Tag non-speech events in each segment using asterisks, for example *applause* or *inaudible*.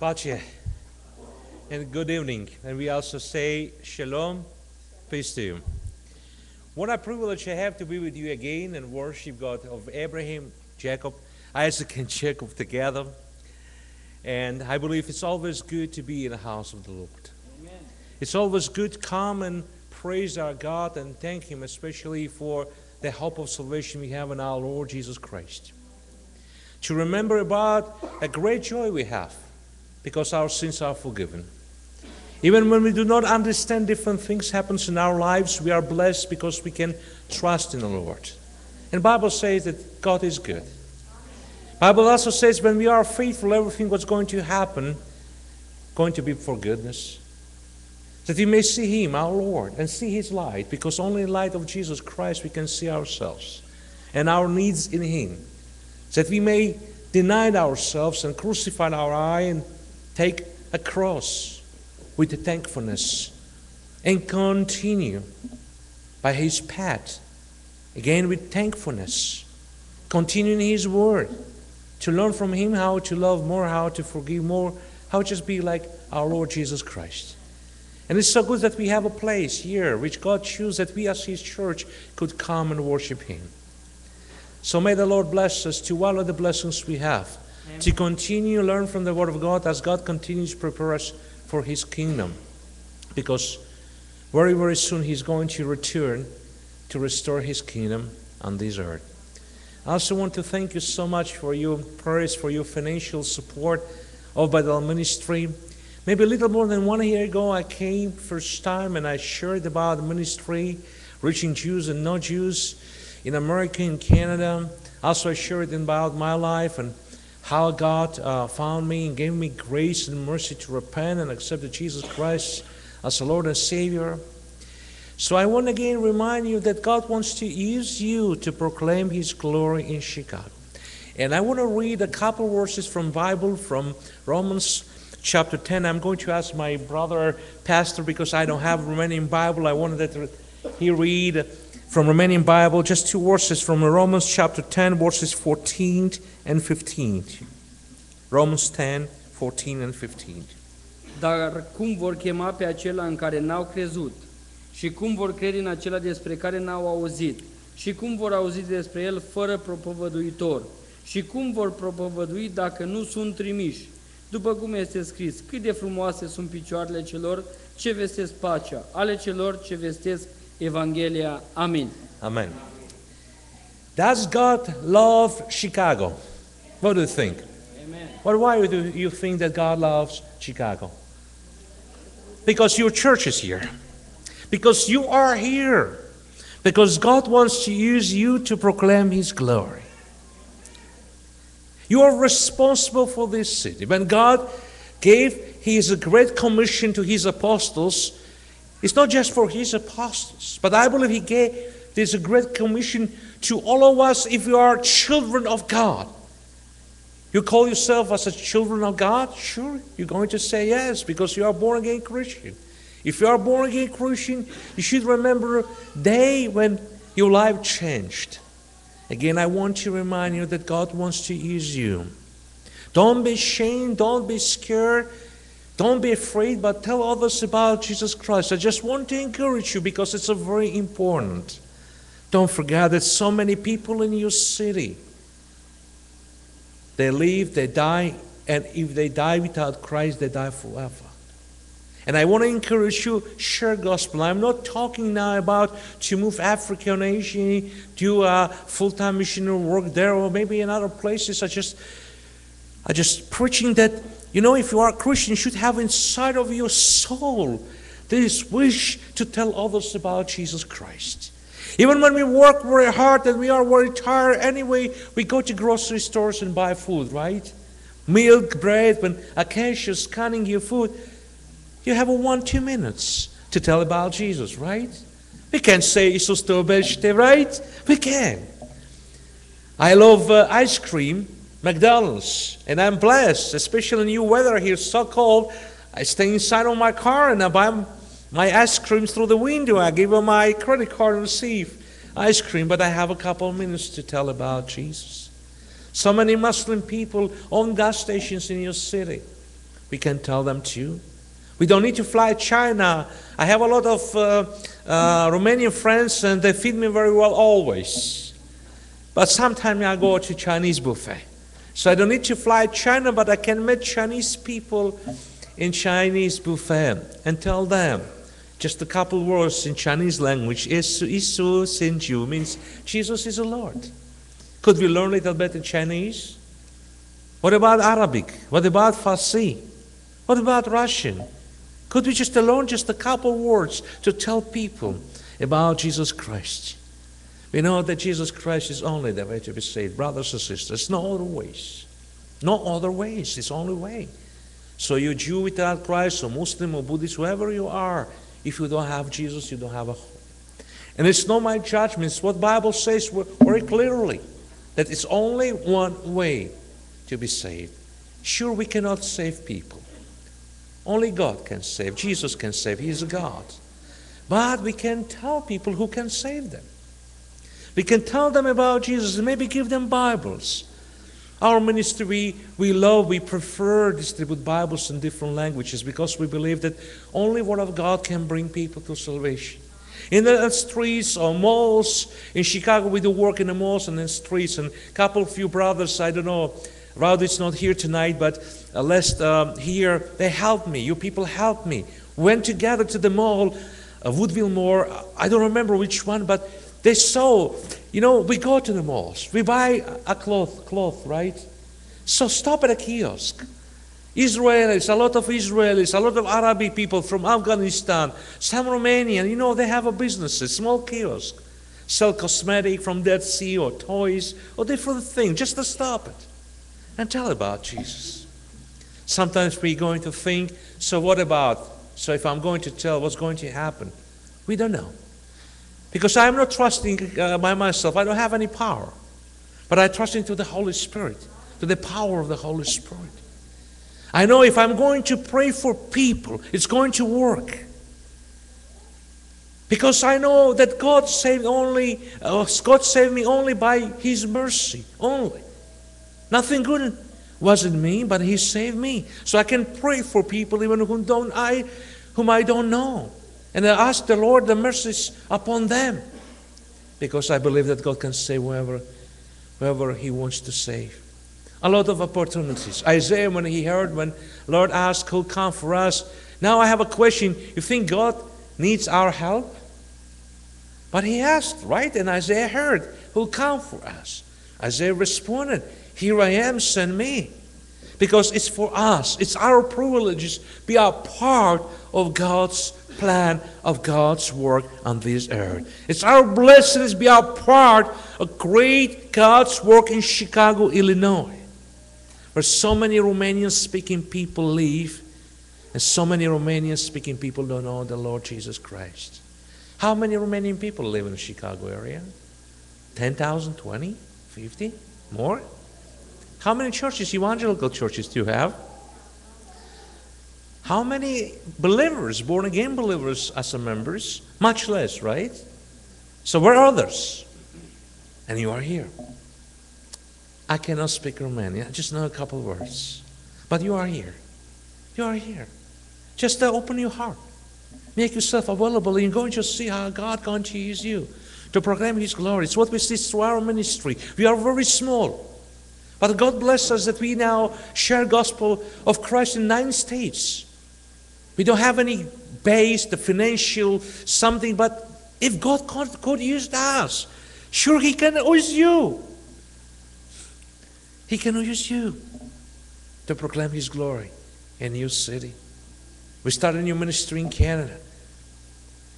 Pace and good evening. And we also say shalom, peace to you. What a privilege I have to be with you again and worship God of Abraham, Jacob, Isaac, and Jacob together. And I believe it's always good to be in the house of the Lord. Amen. It's always good to come and praise our God and thank Him, especially for the hope of salvation we have in our Lord Jesus Christ. To remember about a great joy we have because our sins are forgiven. Even when we do not understand different things happens in our lives, we are blessed because we can trust in the Lord. And Bible says that God is good. Bible also says when we are faithful, everything what's going to happen, going to be for goodness. That we may see Him, our Lord, and see His light, because only in light of Jesus Christ we can see ourselves and our needs in Him. That we may deny ourselves and crucify our eye and take a cross with thankfulness and continue by His path, again with thankfulness, continuing His word, to learn from Him how to love more, how to forgive more, how to just be like our Lord Jesus Christ. And it's so good that we have a place here which God chose that we as His church could come and worship Him. So may the Lord bless us to all of the blessings we have, To continue learn from the Word of God as God continues to prepare us for His kingdom. Because very, very soon He's going to return to restore His kingdom on this earth. I also want to thank you so much for your prayers, for your financial support of Badal Ministry. Maybe a little more than one year ago, I came first time and I shared about ministry, reaching Jews and non Jews in America and Canada. Also, I shared about my life and how God uh, found me and gave me grace and mercy to repent and accept Jesus Christ as a Lord and Savior. So I want to again remind you that God wants to use you to proclaim His glory in Chicago. And I want to read a couple verses from Bible from Romans chapter 10. I'm going to ask my brother pastor because I don't have Romanian Bible. I wanted that he read from Romanian Bible just two verses from Romans chapter 10 verses 14 and 15. Romans 10 14 and 15. Dar cum vor chema pe acela în care n-au crezut? Și cum vor crede în acela despre care n-au auzit? Și cum vor auzi despre el fără propovăduitor? Și cum vor propovădui dacă nu sunt trimiși? După cum este scris, cât de frumoase sunt picioarele celor ce vestesc pacea, ale celor ce vestesc Evanghelia. Amin. Amen. Does God love Chicago? What do you think? Amen. Well, why do you think that God loves Chicago? Because your church is here. Because you are here. Because God wants to use you to proclaim His glory. You are responsible for this city. When God gave His great commission to His apostles, it's not just for His apostles, but I believe He gave this a great commission to all of us if you are children of God. You call yourself as a children of God? Sure, you're going to say yes because you are born again Christian. If you are born again Christian, you should remember day when your life changed. Again, I want to remind you that God wants to use you. Don't be ashamed, don't be scared, don't be afraid, but tell others about Jesus Christ. I just want to encourage you because it's very important. Don't forget that so many people in your city they live, they die, and if they die without Christ, they die forever. And I want to encourage you, share gospel. I'm not talking now about to move Africa and Asia, do a full-time missionary work there, or maybe in other places. I just, I just preaching that, you know, if you are a Christian, you should have inside of your soul this wish to tell others about Jesus Christ. Even when we work very hard and we are very tired, anyway, we go to grocery stores and buy food, right? Milk, bread, when Acacia is scanning your food, you have one, two minutes to tell about Jesus, right? We can say te iubește, right? We can. I love uh, ice cream, McDonald's, and I'm blessed, especially in new weather here, so cold. I stay inside of my car and I buy my ice cream through the window. I give them my credit card and receive ice cream, but I have a couple of minutes to tell about Jesus. So many Muslim people own gas stations in your city. We can tell them too. We don't need to fly China. I have a lot of uh, uh, Romanian friends, and they feed me very well always. But sometimes I go to Chinese buffet. So I don't need to fly to China, but I can meet Chinese people in Chinese buffet and tell them just a couple words in Chinese language. Isu Sinju means Jesus is the Lord. Could we learn a little bit in Chinese? What about Arabic? What about Farsi? What about Russian? Could we just learn just a couple words to tell people about Jesus Christ? We know that Jesus Christ is only the way to be saved, brothers and sisters. No other ways. No other ways. It's only way. So you're Jew without Christ, or Muslim or Buddhist, whoever you are, if you don't have Jesus, you don't have a hope. And it's not my judgment. It's what Bible says very clearly that it's only one way to be saved. Sure, we cannot save people. Only God can save. Jesus can save. He is God. But we can tell people who can save them. We can tell them about Jesus and maybe give them Bibles. Our ministry, we, we love, we prefer distribute Bibles in different languages because we believe that only Word of God can bring people to salvation. In the streets or malls, in Chicago we do work in the malls and the streets, and a couple of few brothers, I don't know, is not here tonight, but uh, last uh, here, they helped me. You people helped me. Went together to the mall, uh, Woodfield Mall, I don't remember which one, but they saw, you know, we go to the malls, we buy a cloth, cloth, right? So stop at a kiosk. Israelis, a lot of Israelis, a lot of Arabic people from Afghanistan, some Romanian, you know, they have a business, a small kiosk. Sell cosmetic from Dead Sea or toys or different things, just to stop it and tell about Jesus. Sometimes we're going to think, so what about? So if I'm going to tell, what's going to happen? We don't know. Because I'm not trusting uh, by myself. I don't have any power. But I trust into the Holy Spirit, to the power of the Holy Spirit. I know if I'm going to pray for people, it's going to work. Because I know that God saved only, uh, God saved me only by His mercy, only. Nothing good wasn't me, but He saved me. So I can pray for people even whom don't I, whom I don't know. And I ask the Lord the mercies upon them. Because I believe that God can save whoever, whoever He wants to save. A lot of opportunities. Isaiah, when he heard, when Lord asked, Who'll come for us? Now I have a question. You think God needs our help? But he asked, right? And Isaiah heard, Who'll come for us? Isaiah responded, Here I am, send me. Because it's for us, it's our privilege, to be a part of God's plan of God's work on this earth. It's our blessing to be a part of great God's work in Chicago, Illinois, where so many Romanian speaking people live, and so many Romanian speaking people don't know the Lord Jesus Christ. How many Romanian people live in the Chicago area? 10,000, 20, 50? More? How many churches, evangelical churches, do you have? How many believers, born again believers, as a members? Much less, right? So where are others? And you are here. I cannot speak Romanian, I just know a couple words. But you are here. You are here. Just uh, open your heart. Make yourself available, and you're going to see how God going to use you to proclaim His glory. It's what we see through our ministry. We are very small. But God bless us that we now share gospel of Christ in nine states. We don't have any base, the financial something, but if God could, could use us, sure He can use you. He can use you to proclaim His glory in your city. We started a new ministry in Canada,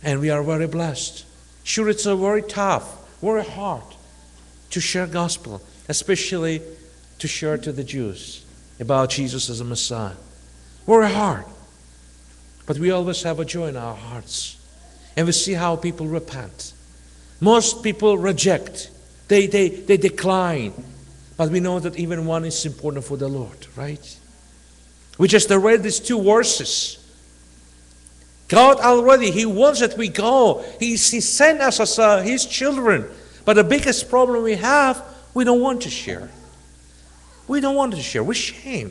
and we are very blessed. Sure, it's a very tough, very hard to share gospel, especially to share to the Jews about Jesus as a Messiah. We're hard. But we always have a joy in our hearts. And we see how people repent. Most people reject, they, they, they decline. But we know that even one is important for the Lord, right? We just read these two verses. God already, He wants that we go. He, he sent us as uh, His children. But the biggest problem we have, we don't want to share. We don't want to share. We're.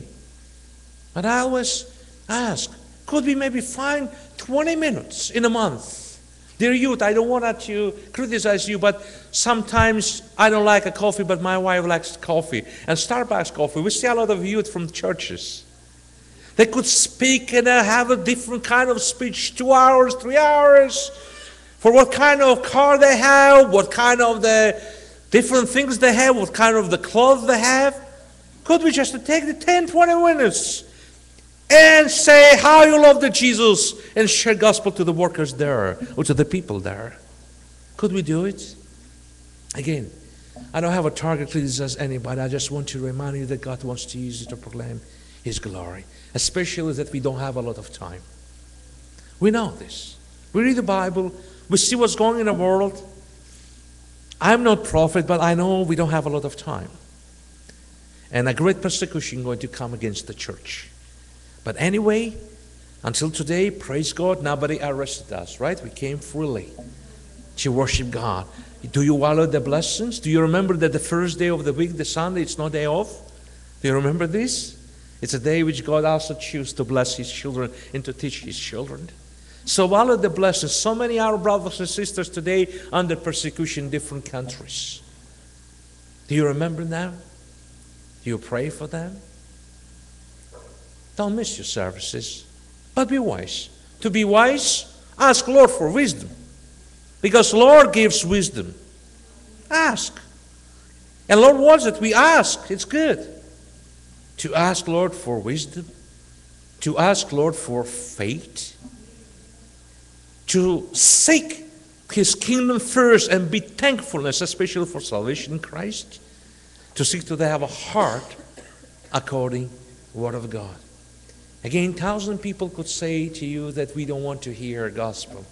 But I always ask, could we maybe find 20 minutes in a month? Dear youth, I don't want to criticize you, but sometimes I don't like a coffee, but my wife likes coffee. And Starbucks coffee, we see a lot of youth from churches. They could speak and uh, have a different kind of speech, two hours, three hours, for what kind of car they have, what kind of the different things they have, what kind of the clothes they have. Could we just take the 10, 20 minutes and say how you love the Jesus and share gospel to the workers there or to the people there? Could we do it? Again, I don't have a target to as anybody. I just want to remind you that God wants to use it to proclaim His glory, especially that we don't have a lot of time. We know this. We read the Bible, we see what's going on in the world. I'm not prophet, but I know we don't have a lot of time. And a great persecution going to come against the church. But anyway, until today, praise God, nobody arrested us, right? We came freely to worship God. Do you value the blessings? Do you remember that the first day of the week, the Sunday, it's no day off? Do you remember this? It's a day which God also chose to bless His children and to teach His children. So value the blessings. So many our brothers and sisters today under persecution in different countries. Do you remember them? Do you pray for them? Don't miss your services, but be wise. To be wise, ask Lord for wisdom. Because Lord gives wisdom. Ask. And Lord wants it. We ask. It's good. To ask Lord for wisdom. To ask Lord for faith. To seek His kingdom first and be thankfulness, especially for salvation in Christ. To seek to have a heart according Word of God. Again, thousand people could say to you that we don't want to hear gospel.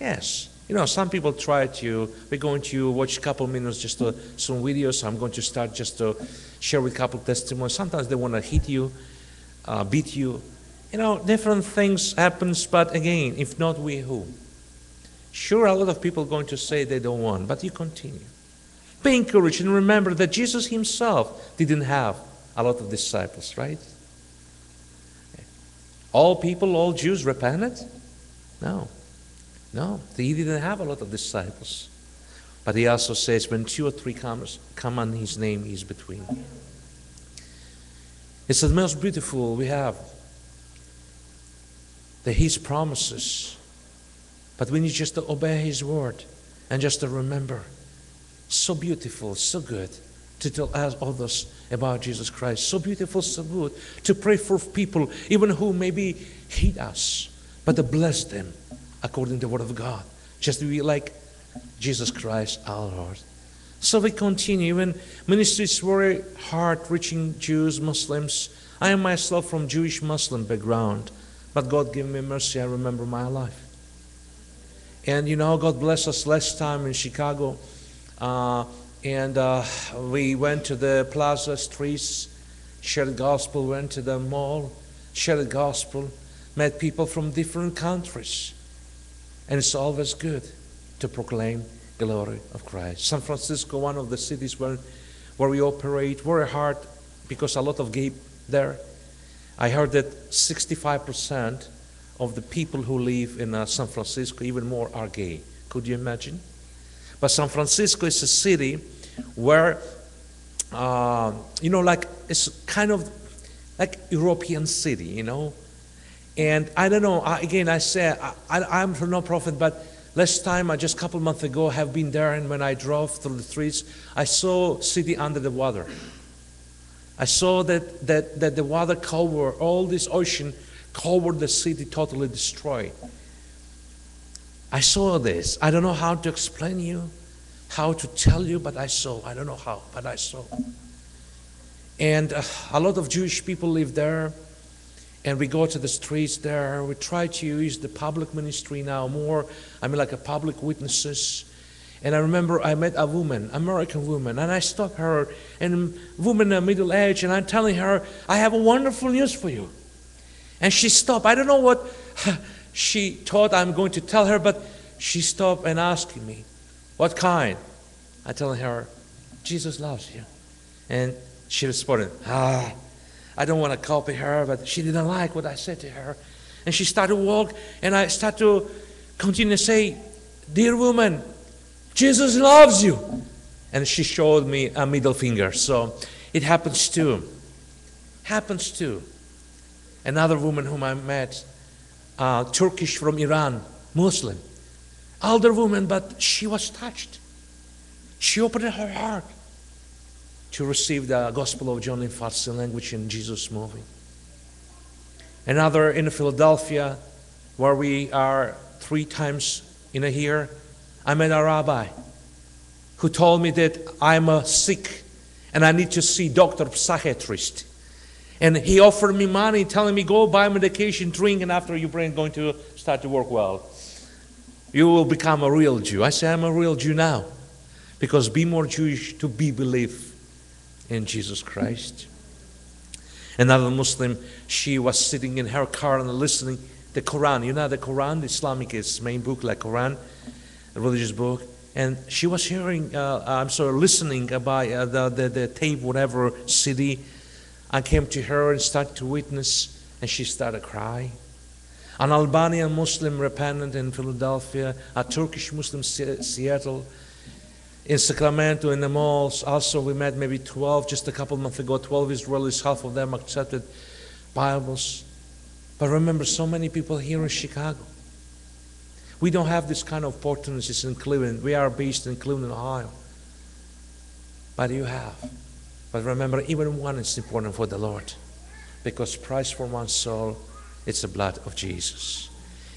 Yes. You know, some people try to, we're going to watch a couple minutes, just to, some videos. I'm going to start just to share with a couple testimonies. Sometimes they want to hit you, uh, beat you. You know, different things happens, but again, if not we, who? Sure, a lot of people are going to say they don't want, but you continue. Be encouraged and remember that Jesus himself didn't have a lot of disciples, right? All people, all Jews repented? No. No, he didn't have a lot of disciples. But he also says, when two or three comes, come on his name, he's between. It's the most beautiful we have. That his promises. But we need just to obey his word and just to remember. So beautiful, so good to tell others about Jesus Christ. So beautiful, so good to pray for people, even who maybe hate us, but to bless them according to the Word of God. Just to be like Jesus Christ our Lord. So we continue. Even ministry is very hard reaching Jews, Muslims. I am myself from Jewish Muslim background, but God gave me mercy. I remember my life. And you know, God bless us last time in Chicago. Uh, and uh, we went to the plaza streets, shared the gospel, went to the mall, shared the gospel, met people from different countries. And it's always good to proclaim glory of Christ. San Francisco, one of the cities where, where we operate, very hard because a lot of gay there. I heard that 65% of the people who live in uh, San Francisco, even more, are gay. Could you imagine? But San Francisco is a city where, uh, you know, like it's kind of like European city, you know. And I don't know, I, again, I say, I, am from no prophet, but last time, I just a couple months ago, have been there, and when I drove through the streets, I saw city under the water. I saw that, that, that the water covered, all this ocean covered the city, totally destroyed. I saw this. I don't know how to explain you how to tell you, but I saw. I don't know how, but I saw. And uh, a lot of Jewish people live there, and we go to the streets there. We try to use the public ministry now more. I mean, like a public witnesses. And I remember I met a woman, American woman, and I stopped her, and woman in middle age, and I'm telling her, I have a wonderful news for you. And she stopped. I don't know what *laughs* she thought I'm going to tell her, but she stopped and asked me, what kind? I told her, Jesus loves you. And she responded, Ah, I don't want to copy her, but she didn't like what I said to her. And she started to walk, and I started to continue to say, Dear woman, Jesus loves you. And she showed me a middle finger. So it happens too. Happens too. Another woman whom I met, uh, Turkish from Iran, Muslim, older woman, but she was touched. She opened her heart to receive the Gospel of John in Farsi language in Jesus movie. Another in Philadelphia, where we are three times in a year, I met a rabbi who told me that I'm a sick and I need to see doctor psychiatrist. And he offered me money, telling me, go buy medication, drink, and after your brain going to start to work well. You will become a real Jew. I say, I'm a real Jew now. Because be more Jewish to be believe in Jesus Christ. Another Muslim, she was sitting in her car and listening the Quran. You know the Quran, the Islamic is main book like Quran, a religious book. And she was hearing, uh, I'm sorry, listening about uh, the, the, the tape, whatever city. I came to her and started to witness, and she started crying. An Albanian Muslim repentant in Philadelphia, a Turkish Muslim in Seattle, in Sacramento, in the malls. Also, we met maybe 12 just a couple months ago. 12 Israelis, half of them accepted Bibles. But remember, so many people here in Chicago. We don't have this kind of opportunities in Cleveland. We are based in Cleveland, Ohio. But you have. But remember, even one is important for the Lord. Because price for one soul, it's the blood of Jesus.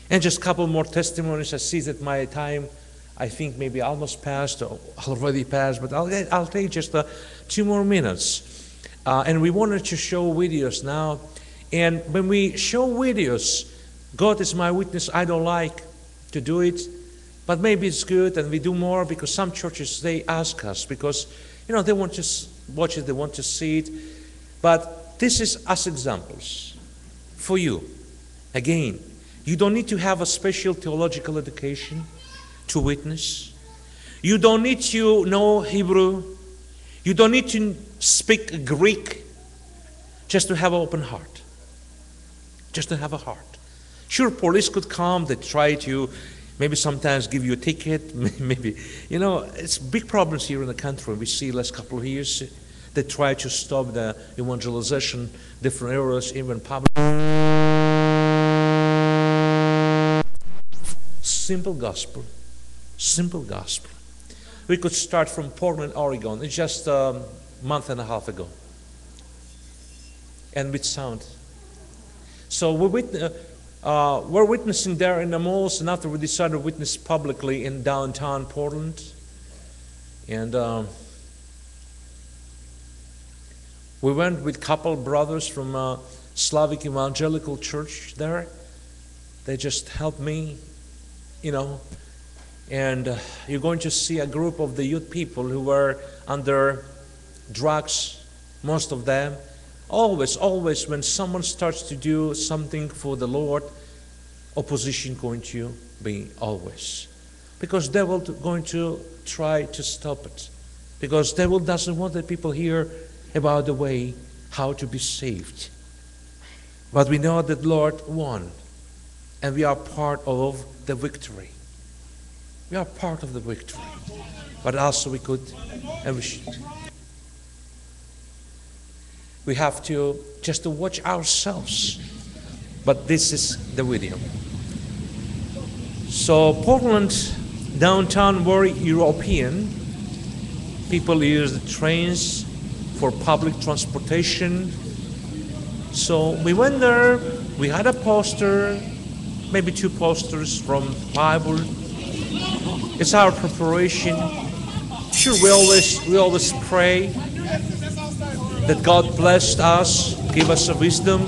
And just a couple more testimonies. I see that my time, I think maybe almost passed, or already passed, but I'll, I'll take just uh, two more minutes. Uh, and we wanted to show videos now. And when we show videos, God is my witness, I don't like to do it, but maybe it's good and we do more because some churches, they ask us because, you know, they want to watch it, they want to see it. But this is as examples for you. Again, you don't need to have a special theological education to witness. You don't need to know Hebrew. You don't need to speak Greek just to have an open heart. Just to have a heart. Sure, police could come, they try to maybe sometimes give you a ticket, *laughs* maybe. You know, it's big problems here in the country. We see last couple of years, they try to stop the evangelization, different areas, even public. Simple gospel. Simple gospel. We could start from Portland, Oregon, it's just a month and a half ago. And with sound. So we witness, uh, we're witnessing there in the malls, and after we decided to witness publicly in downtown Portland. And um, we went with couple brothers from uh, Slavic Evangelical Church there. They just helped me, you know. And uh, you're going to see a group of the youth people who were under drugs, most of them. Always, always, when someone starts to do something for the Lord, opposition going to be always. Because devil going to try to stop it. Because devil doesn't want the people hear about the way how to be saved. But we know that Lord won, and we are part of the victory. We are part of the victory. But also we could, and we should we have to just to watch ourselves. But this is the video. So Portland downtown very European. People use the trains for public transportation. So we went there. We had a poster, maybe two posters from Bible. It's our preparation. Sure, we always we always pray that God blessed us, give us a wisdom,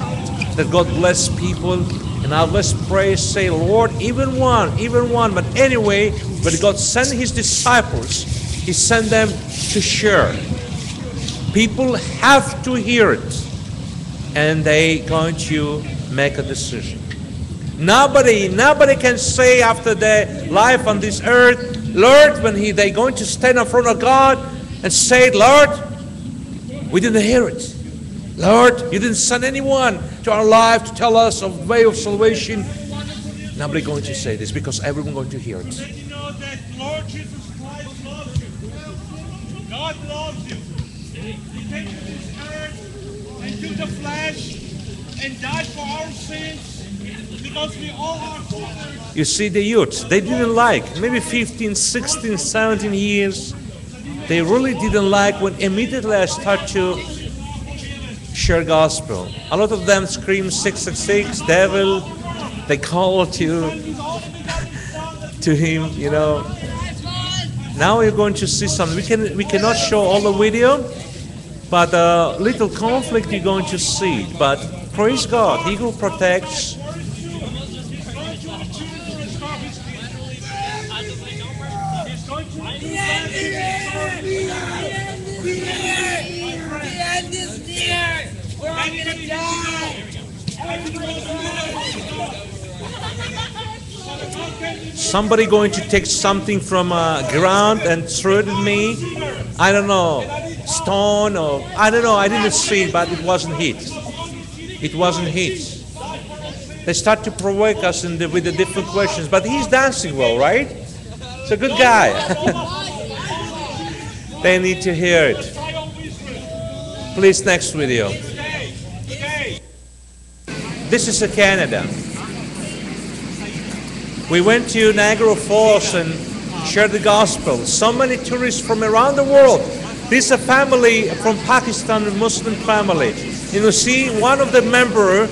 that God bless people. And now let's pray, say, Lord, even one, even one. But anyway, but God sent his disciples, he sent them to share. People have to hear it. And they going to make a decision. Nobody, nobody can say after their life on this earth, Lord, when he, they going to stand in front of God and say, Lord, we didn't hear it. Lord, you didn't send anyone to our life to tell us of way of salvation. Nobody going to say this because everyone going to hear it. Lord Jesus Christ loves you. God loves you. To this earth and took the flesh and died for our sins because we all are sinners. You see, the youth, they didn't like, maybe 15, 16, 17 years, they really didn't like when immediately I start to share gospel. A lot of them scream 666, devil, they call to, *laughs* to him, you know. Now you're going to see something. We, can, we cannot show all the video, but a little conflict you're going to see. But praise God, He who protects somebody going to take something from uh, ground and throw it at me. I don't know, stone or I don't know. I didn't see but it wasn't hit. It wasn't hit. They start to provoke us the, with the different questions, but he's dancing well, right? He's a good guy. *laughs* they need to hear it. Please, next video. This is a Canada. We went to Niagara Falls and shared the gospel. So many tourists from around the world. This is a family from Pakistan, a Muslim family. You know, see, one of the member,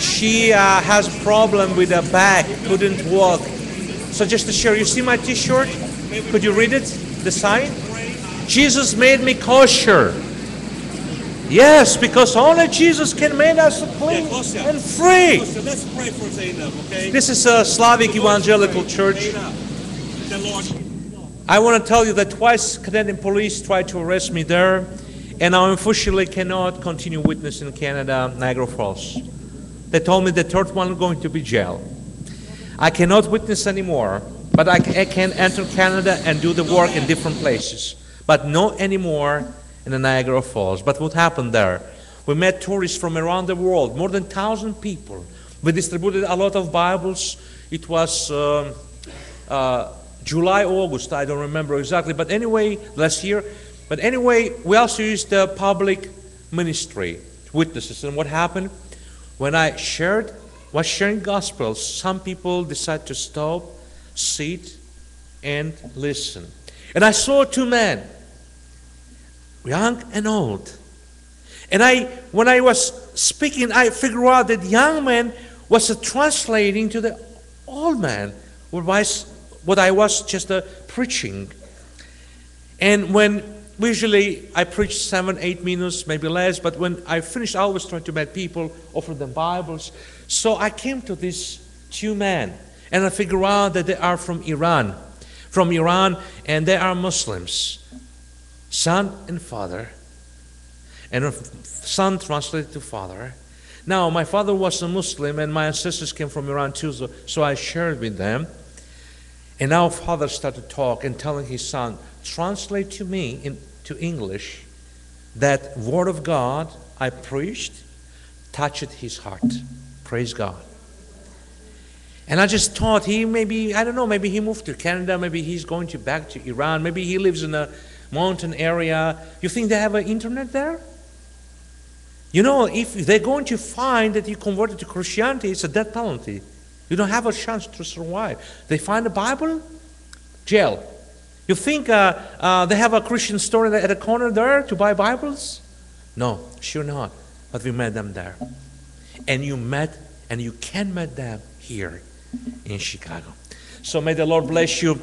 she uh, has a problem with her back, couldn't walk. So just to share, you see my T-shirt? Could you read it? The sign? Jesus made me kosher. Yes, because only Jesus can make us clean and free. Let's pray for Zainab, okay? This is a Slavic evangelical church. The Lord I want to tell you that twice Canadian police tried to arrest me there, and I unfortunately cannot continue witnessing in Canada, Niagara Falls. They told me the third one going to be jail. I cannot witness anymore, but I, I can enter Canada and do the work in different places, but no anymore in the Niagara Falls. But what happened there? We met tourists from around the world, more than thousand people. We distributed a lot of Bibles. It was. Um, uh, July, August, I don't remember exactly, but anyway, last year. But anyway, we also used the public ministry witnesses. And what happened? When I shared, was sharing gospel, some people decided to stop, sit, and listen. And I saw two men, young and old. And I, when I was speaking, I figured out that young man was translating to the old man what was, what I was just uh, preaching. And when usually I preach seven, eight minutes, maybe less, but when I finished, I always try to meet people, offer them Bibles. So I came to these two men, and I figured out that they are from Iran, from Iran, and they are Muslims, son and father and son translated to father. Now, my father was a Muslim, and my ancestors came from Iran too, so, so I shared with them. And now, father started talk and telling his son, translate to me into English that word of God I preached touched his heart. Praise God. And I just thought he maybe, I don't know, maybe he moved to Canada, maybe he's going to back to Iran, maybe he lives in a mountain area. You think they have an internet there? You know, if they're going to find that you converted to Christianity, it's a death penalty. You don't have a chance to survive. They find a Bible, jail. You think uh, uh, they have a Christian store at the corner there to buy Bibles? No, sure not. But we met them there. And you met, and you can meet them here in Chicago. So may the Lord bless you.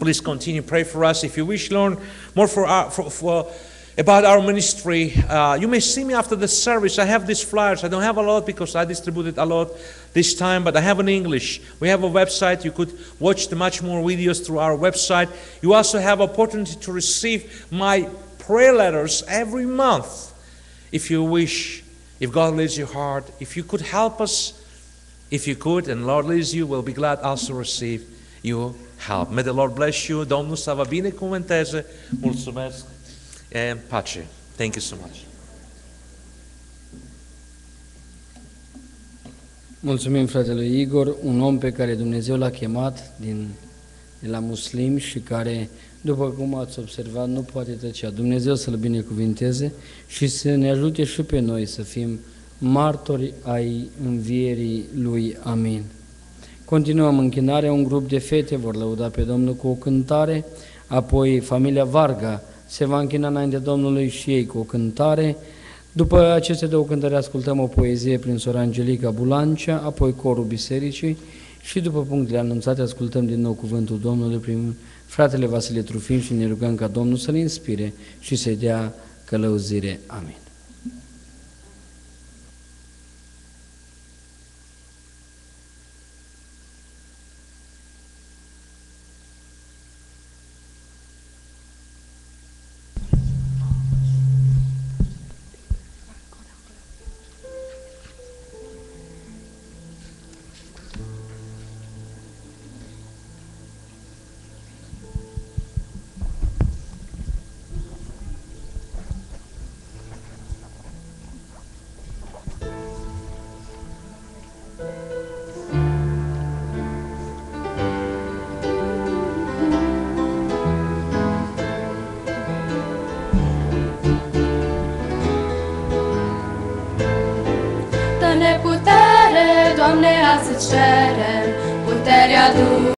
Please continue pray for us if you wish learn more for, our, for, for about our ministry. Uh, you may see me after the service. I have these flyers. I don't have a lot because I distributed a lot this time, but I have in English. We have a website. You could watch the much more videos through our website. You also have opportunity to receive my prayer letters every month, if you wish. If God leads your heart, if you could help us, if you could, and Lord leads you, we'll be glad also receive your help. May the Lord bless you. Domnul să vă binecuvânteze. Mulțumesc. and pace. Thank you so much. Mulțumim fratelui Igor, un om pe care Dumnezeu l-a chemat din, de la muslim și care, după cum ați observat, nu poate tăcea. Dumnezeu să-l binecuvinteze și să ne ajute și pe noi să fim martori ai învierii lui. Amin. Continuăm închinarea, un grup de fete vor lăuda pe Domnul cu o cântare, apoi familia Varga, se va închina înainte Domnului și ei cu o cântare, după aceste două cântări ascultăm o poezie prin sora Angelica Bulancea, apoi corul bisericii și după punctele anunțate ascultăm din nou cuvântul Domnului prin fratele Vasile Trufin și ne rugăm ca Domnul să-l inspire și să-i dea călăuzire. Amin.